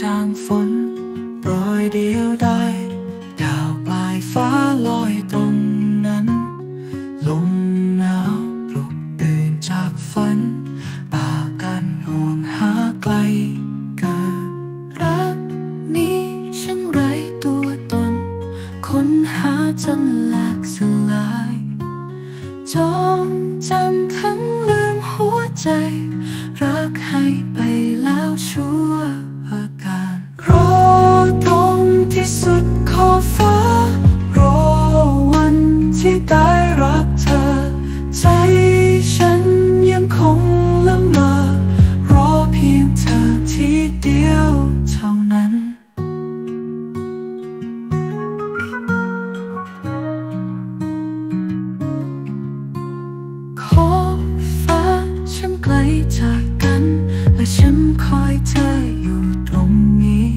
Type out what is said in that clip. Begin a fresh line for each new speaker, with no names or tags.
จางฝนโปรยเดียวได้ ดาวปลายฟ้าลอยตรงนั้น ลมหนาวปลุกตื่นจากฝันป่ากันห่วงหาไกลกันรักนี้ช่างไรตัวตน ค้นหาจนแหลกสลายจองจำทั้งลืมหัวใจ รักให้ไปแล้วชั่ว สุดขอบฟ้ารอวันที่ได้รักเธอ ใจฉันยังคงละเมอรอเพียงเธอทีเดียวเท่านั้น ขอบฟ้าฉันไกลจากกัน และฉันคอยเธออยู่ตรงนี้